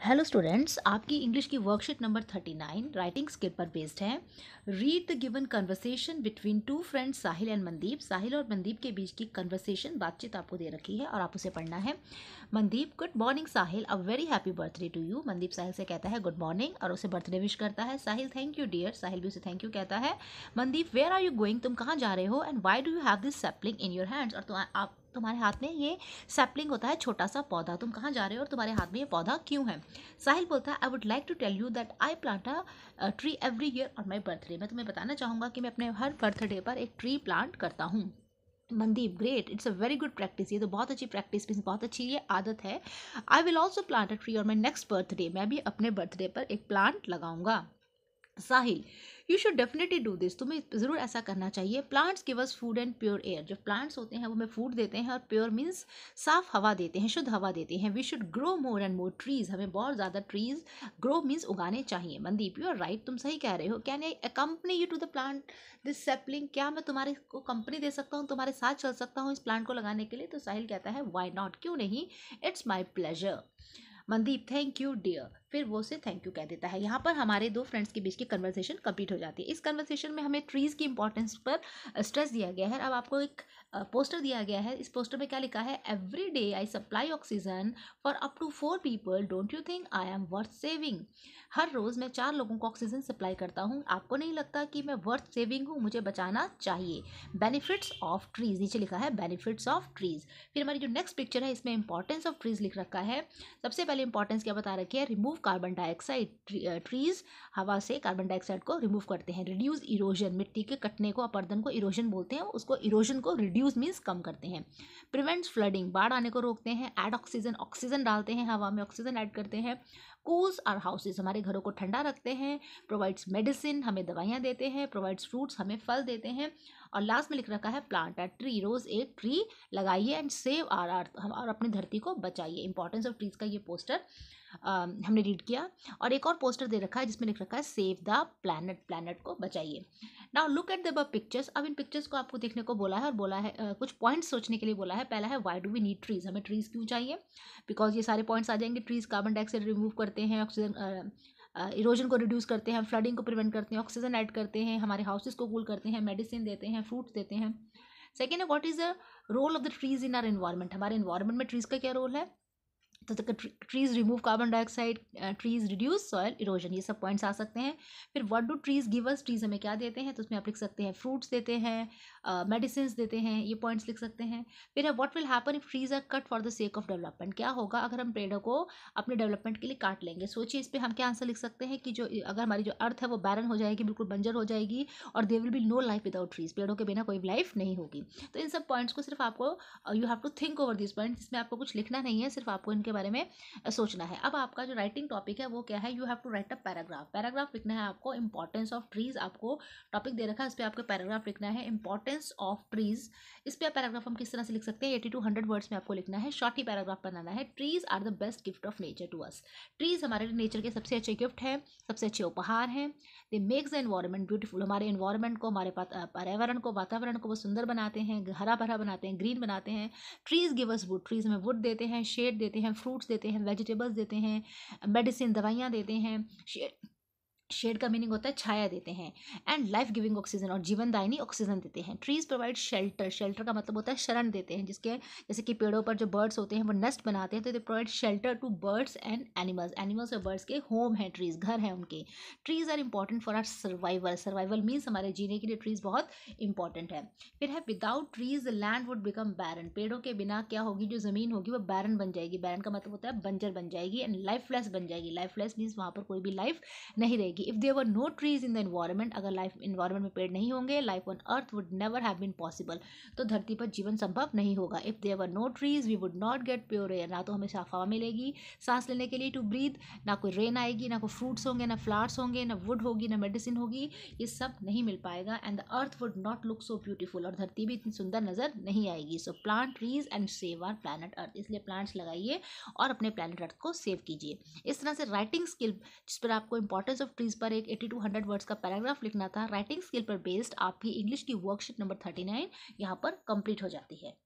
Hello students आपकी English की worksheet number thirty nine writing skill पर बेस्ड है। Read the given conversation between two friends Sahil and Mandeep Sahil और मनदीप के बीच की कन्वर्सेशन बातचीत आपको दे रखी है और आप उसे पढ़ना है। Mandeep good morning Sahil a very happy birthday to you Mandeep Sahil से कहता है गुड मॉर्निंग और उसे बर्थडे विश करता है। Sahil thank you dear Sahil भी उसे थैंक यू कहता है। Mandeep where are you going तुम कहाँ जा रहे हो? And why do you have this sapling in your hands और तुम आप तुम्हारे हाथ में ये सैपलिंग होता है छोटा सा पौधा। तुम कहाँ जा रहे हो और तुम्हारे हाथ में ये पौधा क्यों है? साहिल बोलता है I would like to tell you that I plant a tree every year on my birthday मैं तुम्हें बताना चाहूँगा कि मैं अपने हर बर्थडे पर एक ट्री प्लांट करता हूँ। Mandeep great it's a very good practice ये तो बहुत अच्छी प्रैक्टिस मीन्स बहुत अच्छी ये आदत है। I will also plant a tree और माई नेक्स्ट बर्थडे मैं भी अपने बर्थडे पर एक प्लांट लगाऊँगा। Sahil you should definitely do this तुम्हें ज़रूर ऐसा करना चाहिए। Plants give us food and pure air जो प्लांट्स होते हैं, वो हमें फ़ूड देते हैं और प्योर मीन्स साफ़ हवा देते हैं, शुद्ध हवा देते हैं। We should grow more and more trees हमें बहुत ज़्यादा ट्रीज ग्रो मीन्स उगाने चाहिए। मनदीप यू आर राइट तुम सही कह रहे हो। Can I company you to the plant this sapling क्या मैं तुम्हारे को कंपनी दे सकता हूँ? तुम्हारे साथ चल सकता हूँ इस प्लांट को लगाने के लिए? तो साहिल कहता है वाई नॉट क्यों नहीं? It's my pleasure Mandeep thank you dear फिर वो उसे थैंक यू कह देता है। यहाँ पर हमारे दो फ्रेंड्स के बीच की कन्वर्सेशन कंप्लीट हो जाती है। इस कन्वर्सेशन में हमें ट्रीज़ की इंपॉर्टेंस पर स्ट्रेस दिया गया है अब आपको एक पोस्टर दिया गया है। इस पोस्टर में क्या लिखा है? Every day I supply oxygen for up to four people don't you think I am worth saving हर रोज़ मैं चार लोगों को ऑक्सीजन सप्लाई करता हूँ। आपको नहीं लगता कि मैं वर्थ सेविंग हूँ? मुझे बचाना चाहिए। बेनिफिट्स ऑफ़ ट्रीज़ नीचे लिखा है बेनिफिट्स ऑफ़ ट्रीज़ फिर हमारी जो नेक्स्ट पिक्चर है, इसमें इंपॉर्टेंस ऑफ़ ट्रीज़ लिख रखा है। सबसे पहले इंपॉर्टेंस क्या बता रखी है? रिमूव कार्बन डाइऑक्साइड ट्रीज़ हवा से कार्बन डाइऑक्साइड को रिमूव करते हैं। रिड्यूस इरोजन मिट्टी के कटने को, अपर्दन को इरोजन बोलते हैं, उसको इरोजन को रिड्यूस मीन्स कम करते हैं। प्रिवेंट्स फ्लडिंग बाढ़ आने को रोकते हैं एड ऑक्सीजन ऑक्सीजन डालते हैं हवा में ऑक्सीजन ऐड करते हैं। कूल्स आर हाउसेज हमारे घरों को ठंडा रखते हैं प्रोवाइड्स मेडिसिन हमें दवाइयाँ देते हैं प्रोवाइड्स फ्रूट्स हमें फल देते हैं। और लास्ट में लिख रखा है प्लांट अ ट्री रोज एक ट्री लगाइए एंड सेव आर अर्थ हम और अपनी धरती को बचाइए। इंपॉर्टेंस ऑफ़ ट्रीज का ये पोस्टर हमने रीड किया। और एक और पोस्टर दे रखा है जिसमें लिख रखा है सेव द प्लानट प्लानट को बचाइए। Now look at the pictures अब इन पिक्चर्स को आपको देखने को बोला है और बोला है uh, कुछ पॉइंट्स सोचने के लिए बोला है। पहला है why do we need trees हमें ट्रीज क्यों चाहिए? बिकॉज़ ये सारे पॉइंट्स आ जाएँगे। ट्रीज कार्बन डाइऑक्साइड रिमूव करते हैं ऑक्सीजन इरोजन को रिड्यूस करते हैं फ्लडिंग को प्रिवेंट करते हैं ऑक्सीजन ऐड करते हैं, हमारे हाउसेज को कूल करते हैं मेडिसिन देते हैं फ्रूट्स देते हैं। सेकेंड है what is the role of the trees in our environment हमारे इन्वायरमेंट में ट्रीज का क्या रोल है? तो तक trees remove carbon dioxide trees reduce soil erosion ये सब पॉइंट्स आ सकते हैं। फिर what do trees give us trees हमें क्या देते हैं? तो उसमें आप लिख सकते हैं फ्रूट्स देते हैं मेडिसिन uh, देते हैं ये पॉइंट्स लिख सकते हैं। फिर है what will happen if trees are cut for the sake of development क्या होगा अगर हम पेड़ों को अपने डेवलपमेंट के लिए काट लेंगे? सोचिए इस पर हम क्या आंसर लिख सकते हैं कि जो अगर हमारी जो अर्थ है वो बैरन हो जाएगी बिल्कुल बंजर हो जाएगी और they will be no life without trees पेड़ों के बिना कोई लाइफ नहीं होगी। तो इन सब पॉइंट्स को सिर्फ़ आपको you have to think over this point इसमें आपको कुछ लिखना नहीं है सिर्फ़ आपको इनके बारे में सोचना है। अब आपका जो राइटिंग टॉपिक है, वो क्या है? You have to write a paragraph paragraph लिखना है आपको इंपॉर्टेंस ऑफ़ ट्रीज आपको टॉपिक दे रखा है इस पर आपको पैराग्राफ लिखना है। इंपॉर्टेंस ऑफ़ ट्रीज इस पर पैराग्राफ हम किस तरह से लिख सकते हैं? एटी टू हंड्रेड वर्ड्स में आपको लिखना है। शॉर्ट ही पैराग्राफ बनाना है। Trees are the best gift of nature to us trees हमारे नेचर के सबसे अच्छे गिफ्ट हैं, सबसे अच्छे उपहार हैं। They makes the environment beautiful हमारे इन्वायरमेंट को, हमारे पर्यावरण को, वातावरण को वो सुंदर बनाते हैं, हरा भरा बनाते हैं ग्रीन बनाते हैं। Trees give us wood trees हमें वुड देते हैं शेड देते हैं फ्रूट्स देते हैं वेजिटेबल्स देते हैं मेडिसिन दवाइयाँ देते हैं शेड का मीनिंग होता है छाया देते हैं एंड लाइफ गिविंग ऑक्सीजन और जीवनदायिनी ऑक्सीजन देते हैं। ट्रीज प्रोवाइड शेल्टर शेल्टर का मतलब होता है शरण देते हैं, जिसके जैसे कि पेड़ों पर जो बर्ड्स होते हैं वो नेस्ट बनाते हैं तो they provide shelter to birds and animals animals और बर्ड्स के होम हैं ट्रीज घर हैं उनके। Trees are important for our survival survival means हमारे जीने के लिए ट्रीज बहुत इंपॉर्टेंट है। फिर है without trees land would become barren पेड़ों के बिना क्या होगी, जो ज़मीन होगी वो बैरन बन जाएगी। बैरन का मतलब होता है बंजर बन जाएगी एंड लाइफलेस बन जाएगी। लाइफलेस मीन्स वहाँ पर कोई भी लाइफ नहीं रहेगी। जाएगी if there're no trees in the environment अगर लाइफ इन्वायरमेंट में पेड़ नहीं होंगे life on earth would never have been possible तो धरती पर जीवन संभव नहीं होगा. If there're no trees we would not get pure air ना तो हमें साफ़ हवा मिलेगी सांस लेने के लिए टू ब्रीथ ना कोई रेन आएगी, ना कोई फ्रूट्स होंगे, ना फ्लावर्स होंगे, ना वुड होगी, ना मेडिसिन होगी. ये सब नहीं मिल पाएगा and the earth would not look so beautiful और धरती भी इतनी सुंदर नज़र नहीं आएगी. So plant trees and save our planet earth इसलिए प्लांट्स लगाइए और अपने प्लानट अर्थ को सेव कीजिए. इस तरह से राइटिंग स्किल जिस पर आपको इंपॉर्टेंस ऑफ़ ट्रीज पर एक एटी टू हंड्रेड वर्ड्स का पैराग्राफ लिखना था। राइटिंग स्किल पर बेस्ड आपकी इंग्लिश की वर्कशीट नंबर थर्टी नाइन यहाँ पर कंप्लीट हो जाती है।